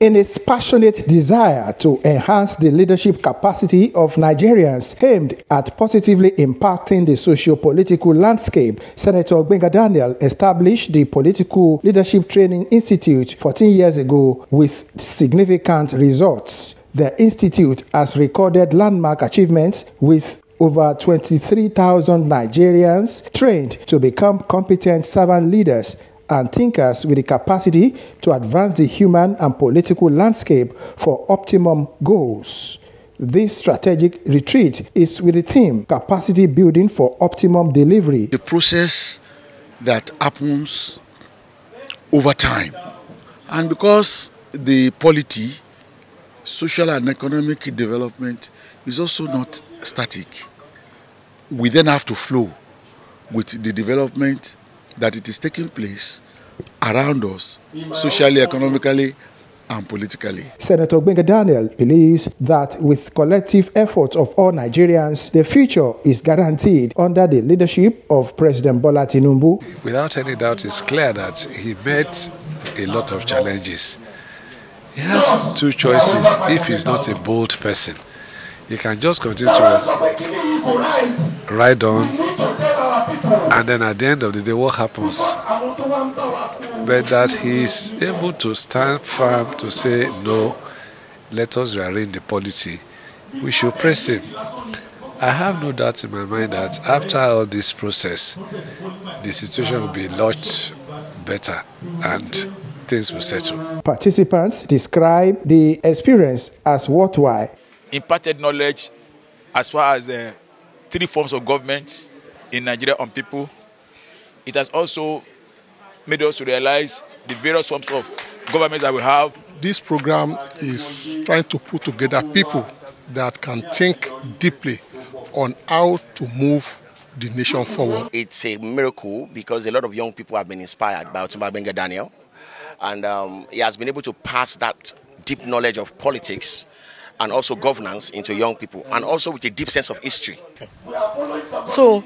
in its passionate desire to enhance the leadership capacity of Nigerians aimed at positively impacting the socio-political landscape, Senator Gbenga Daniel established the Political Leadership Training Institute 14 years ago with significant results. The institute has recorded landmark achievements with over 23,000 Nigerians trained to become competent servant leaders and thinkers with the capacity to advance the human and political landscape for optimum goals. This strategic retreat is with the theme Capacity Building for Optimum Delivery. The process that happens over time. And because the polity, social and economic development is also not static, we then have to flow with the development that it is taking place around us, socially, economically, and politically. Senator Gbenga Daniel believes that with collective efforts of all Nigerians, the future is guaranteed under the leadership of President Bola Tinubu. Without any doubt, it's clear that he met a lot of challenges. He has two choices if he's not a bold person. He can just continue to ride on and then at the end of the day what happens? But that he is able to stand firm to say no let us rearrange the policy. We should press him. I have no doubt in my mind that after all this process the situation will be a lot better and things will settle. Participants describe the experience as worthwhile. Imparted knowledge as far as uh, three forms of government in Nigeria on people. It has also made us to realize the various forms of government that we have. This program is trying to put together people that can think deeply on how to move the nation forward. It's a miracle because a lot of young people have been inspired by Otumba Gbenga Daniel, and um, he has been able to pass that deep knowledge of politics and also governance into young people, and also with a deep sense of history. So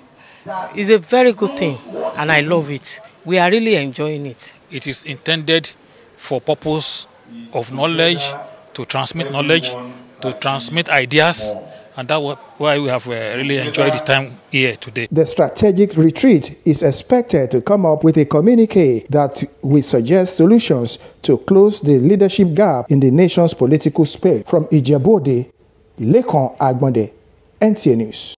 it's a very good thing, and I love it. We are really enjoying it. It is intended for purpose of knowledge, to transmit knowledge, to transmit ideas, and that's why we have uh, really enjoyed the time here today. The strategic retreat is expected to come up with a communique that will suggest solutions to close the leadership gap in the nation's political space. From Ijebode, Lekon Agbonde, NTA News.